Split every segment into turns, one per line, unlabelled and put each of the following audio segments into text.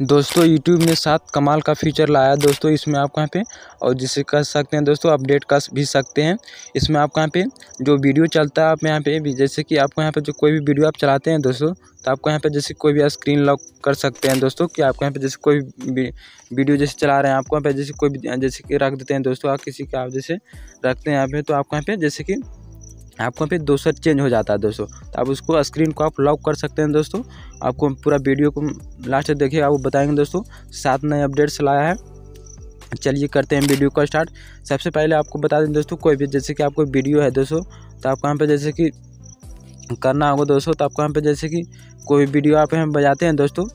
दोस्तों यूट्यूब ने सात कमाल का फीचर लाया दोस्तों, इसमें आप कहाँ पे, और जिसे कर सकते हैं दोस्तों अपडेट कर भी सकते हैं। इसमें आप कहाँ पे, जो वीडियो चलता है आप यहाँ पे, भी जैसे कि आपको यहाँ पे जो कोई भी वीडियो आप चलाते हैं दोस्तों तो आपको यहाँ पे जैसे कोई भी स्क्रीन लॉक कर सकते हैं दोस्तों, कि आपको यहाँ पे जैसे कोई वीडियो जैसे चला रहे हैं, आपको यहाँ पे जैसे कोई जैसे कि रख देते हैं दोस्तों, आप किसी का आप जैसे रखते हैं यहाँ पे तो आपको यहाँ पे जैसे कि आपको फिर दोस्तों चेंज हो जाता है दोस्तों। तो आप उसको स्क्रीन को आप लॉक कर सकते हैं दोस्तों। आपको पूरा वीडियो को लास्ट देखिए, आप बताएँगे दोस्तों। सात नए अपडेट्स लाया है। चलिए करते हैं वीडियो का स्टार्ट। सबसे पहले आपको बता दें दोस्तों, कोई भी जैसे कि आपको वीडियो है दोस्तों तो आपको यहाँ पे जैसे कि करना होगा दोस्तों तो आपको यहाँ पे जैसे कि कोई वीडियो आप यहाँ बजाते हैं दोस्तों,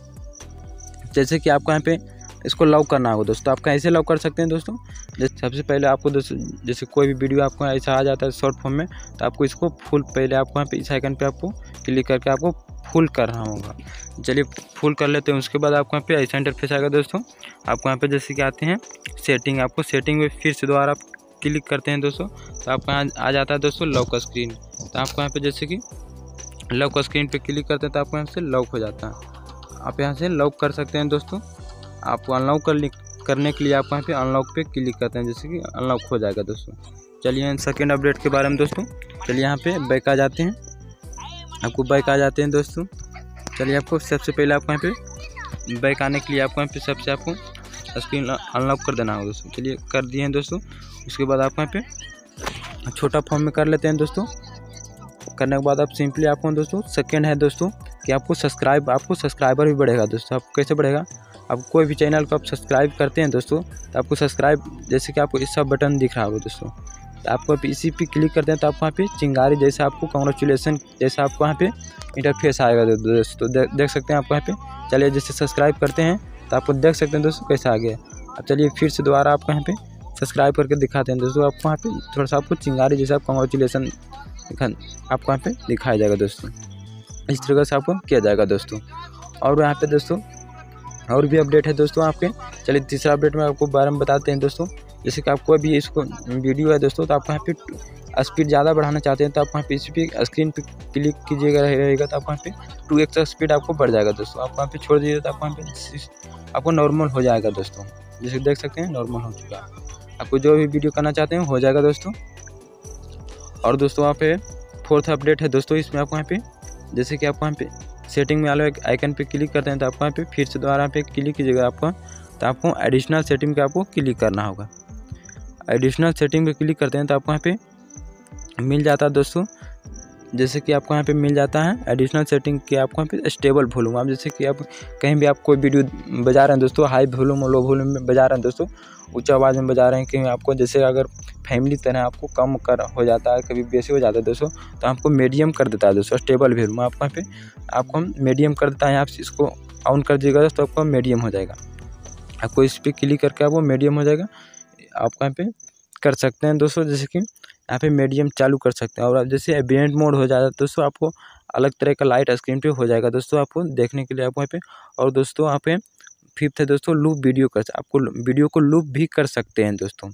जैसे कि आपको यहाँ पे इसको लॉक करना होगा दोस्तों। आप कैसे लॉक कर सकते हैं दोस्तों? जैसे सबसे पहले आपको दोस्तों, जैसे कोई भी वीडियो आपको ऐसा आ जाता है शॉर्ट फॉर्म में तो आपको इसको फुल, पहले आपको यहाँ पे इस आइकन पे आपको क्लिक करके आपको फुल करना होगा। चलिए फुल कर लेते हैं, उसके बाद आपको यहाँ पे ऐसा इंटरफेस आएगा दोस्तों। आपको यहाँ पे जैसे कि आते हैं सेटिंग आपको सेटिंग में फिर से दोबारा क्लिक करते हैं दोस्तों। तो आपको यहाँ आ जाता है दोस्तों लॉक स्क्रीन तो आपको यहाँ पे जैसे कि लॉक स्क्रीन पे क्लिक करते हैं तो आपको यहाँ से लॉक हो जाता है। आप यहाँ से लॉक कर सकते हैं दोस्तों। आपको अनलॉक कर करने के लिए आप वहाँ पे अनलॉक पे क्लिक करते हैं, जैसे कि अनलॉक हो जाएगा दोस्तों। चलिए सेकेंड अपडेट के बारे में दोस्तों, चलिए यहाँ पे बैक आ जाते हैं। आपको बैक आ जाते हैं दोस्तों। चलिए आपको सबसे पहले आपको यहाँ पे बैक आने के लिए आपको यहाँ पे सबसे आपको स्क्रीन अनलॉक कर देना होगा दोस्तों। चलिए कर दिए हैं दोस्तों। उसके बाद आप यहाँ पे छोटा फॉर्म में कर लेते हैं दोस्तों। करने के बाद आप सिंपली आपको दोस्तों सेकेंड है दोस्तों। कि आपको सब्सक्राइब आपको सब्सक्राइबर भी बढ़ेगा दोस्तों। आप कैसे बढ़ेगा? आप कोई भी चैनल को आप सब्सक्राइब करते हैं दोस्तों तो आपको सब्सक्राइब जैसे कि आपको इस सब बटन दिख रहा होगा दोस्तों। तो आपको आप इसी पे क्लिक करते हैं तो आप वहाँ पे चिंगारी जैसे आपको कॉन्ग्रेचुलेसन जैसे आपको वहाँ पे इंटरफेस आएगा दोस्तों। दे, देख सकते हैं आप वहाँ पे। चलिए जैसे सब्सक्राइब करते हैं तो आपको देख सकते हैं दोस्तों कैसे आ गया। अब चलिए फिर से दोबारा आपको यहाँ पे सब्सक्राइब करके दिखाते हैं दोस्तों। आपको वहाँ पे थोड़ा सा आपको चिंगारी जैसे आप कॉन्ग्रेचुलेसन आपको वहाँ पे दिखाया जाएगा दोस्तों। इस तरीके से आपको किया जाएगा दोस्तों। और यहाँ पे दोस्तों, और भी अपडेट है दोस्तों आपके। चलिए तीसरा अपडेट में आपको बारे में बताते हैं दोस्तों। जैसे कि आपको अभी इसको वीडियो है दोस्तों तो आप यहाँ पे स्पीड ज़्यादा बढ़ाना चाहते हैं तो आप वहाँ पे इसी पे स्क्रीन पे क्लिक कीजिएगा रहेगा तो आप वहाँ पे टू एक्स स्पीड आपको बढ़ जाएगा दोस्तों। आप वहाँ पे छोड़ दीजिए तो आप वहाँ पे आपको नॉर्मल हो जाएगा दोस्तों। जैसे देख सकते हैं नॉर्मल हो चुका है। आपको जो भी वीडियो करना चाहते हैं, हो जाएगा दोस्तों। और दोस्तों वहाँ पे फोर्थ अपडेट है दोस्तों इसमें आपको यहाँ पे, जैसे कि आपको यहाँ पे सेटिंग में वाले आइकन पे क्लिक करते हैं तो आपको यहाँ पे फिर से दोबारा यहाँ पे क्लिक कीजिएगा आपको तो आपको एडिशनल सेटिंग पे आपको क्लिक करना होगा। एडिशनल सेटिंग पे क्लिक करते हैं तो आपको यहाँ पे मिल जाता है दोस्तों। जैसे कि आपको यहाँ पे मिल जाता है एडिशनल सेटिंग के आपको यहाँ पे स्टेबल वॉल्यूम आप जैसे कि आप कहीं भी आप कोई वीडियो बजा रहे हैं दोस्तों हाई वॉल्यूम और लो वॉल्यूम में बजा रहे हैं दोस्तों, उच्च आवाज़ में बजा रहे हैं कहीं आपको जैसे अगर फैमिली तरह आपको कम कर हो जाता है, कभी बेसी हो जाता है दोस्तों तो आपको मीडियम कर देता है दोस्तों स्टेबल वॉल्यूम आपको यहाँ पे, आपको हम मीडियम कर देता है, आप इसको ऑन कर दीजिएगा दोस्तों, आपको मीडियम हो जाएगा। आपको इस पर क्लिक करके आपको मीडियम हो जाएगा। आपको यहाँ पे कर सकते हैं दोस्तों, जैसे कि यहाँ पे मीडियम चालू कर सकते हैं। और जैसे एबियंट मोड हो जाता है, दोस्तों, आपको अलग तरह का लाइट स्क्रीन पे हो जाएगा। दोस्तों, आपको देखने के लिए आपको वहाँ पे और दोस्तों, यहाँ पे फिफ्थ है दोस्तों लूप वीडियो कर आपको वीडियो को लूप भी कर सकते हैं दोस्तों।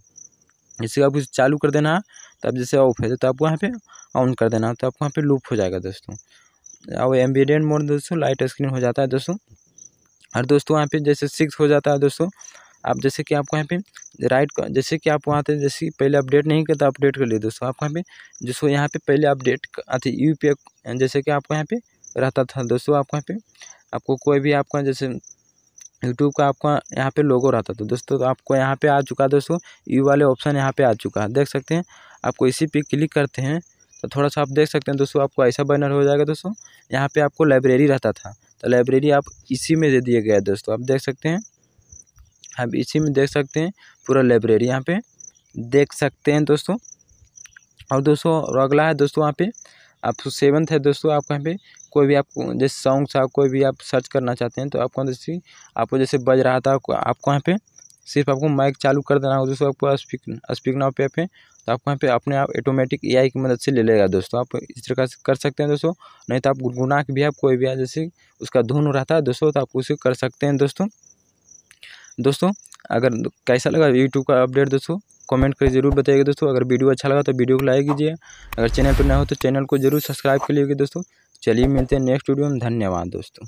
जैसे आपको चालू कर देना है तब जैसे ऑफ़ है तो आपको यहाँ पे ऑन कर देना तो आपको यहाँ पे लूप हो जाएगा दोस्तों। और एम्बिडेंट मोड दोस्तों लाइट स्क्रीन हो जाता है दोस्तों। और दोस्तों, यहाँ पे जैसे सिक्स हो जाता है दोस्तों आप जैसे कि आपको यहाँ पे राइट जैसे कि आप वहाँ थे, जैसे पहले अपडेट नहीं करता अपडेट कर लिए दोस्तों। आपको यहाँ पे जिसको यहाँ पे पहले अपडेट आती यू पी जैसे कि आपको यहाँ पे रहता था। दोस्तों, आपको यहाँ पे, आपको कोई भी आपका जैसे यूट्यूब का आपका यहाँ पे लोगो रहता था। दोस्तों तो आपको यहाँ पे आ चुका है दोस्तों यू वाले ऑप्शन यहाँ पे आ चुका है। देख सकते हैं, आपको इसी पे क्लिक करते हैं तो थोड़ा सा आप देख सकते हैं दोस्तों, आपको ऐसा बैनर हो जाएगा दोस्तों, यहाँ पे आपको लाइब्रेरी रहता था। तो लाइब्रेरी आप इसी में दे दिए गए दोस्तों। आप देख सकते हैं आप इसी में देख सकते हैं, पूरा लाइब्रेरी यहाँ पे। देख सकते हैं दोस्तों। और दोस्तों, और अगला है दोस्तों वहाँ पे, आप सेवन्थ है दोस्तों आप यहाँ पे कोई भी आपको, जैसे सॉन्ग्स आप कोई भी आप सर्च करना चाहते हैं तो आपको जैसे आपको जैसे बज रहा था, आपको आपको यहाँ पे सिर्फ़ आपको माइक चालू कर देना होगा। दोस्तों, आपको स्पीक स्पीक नाउ पे पे तो आपको यहाँ पे अपने आप ऑटोमेटिक एआई की मदद से ले लेगा दोस्तों। आप इस तरह से कर सकते हैं दोस्तों, नहीं तो आप गुनगुना के भी आप कोई भी, जैसे उसका धुन है दोस्तों तो आप उसे कर सकते हैं दोस्तों। दोस्तों, अगर कैसा लगा यूट्यूब का अपडेट दोस्तों कमेंट करके ज़रूर बताइएगा दोस्तों। अगर वीडियो अच्छा लगा तो वीडियो को लाइक कीजिए। अगर चैनल पर ना हो तो चैनल को ज़रूर सब्सक्राइब कर लीजिए दोस्तों। चलिए मिलते हैं नेक्स्ट वीडियो में। धन्यवाद दोस्तों।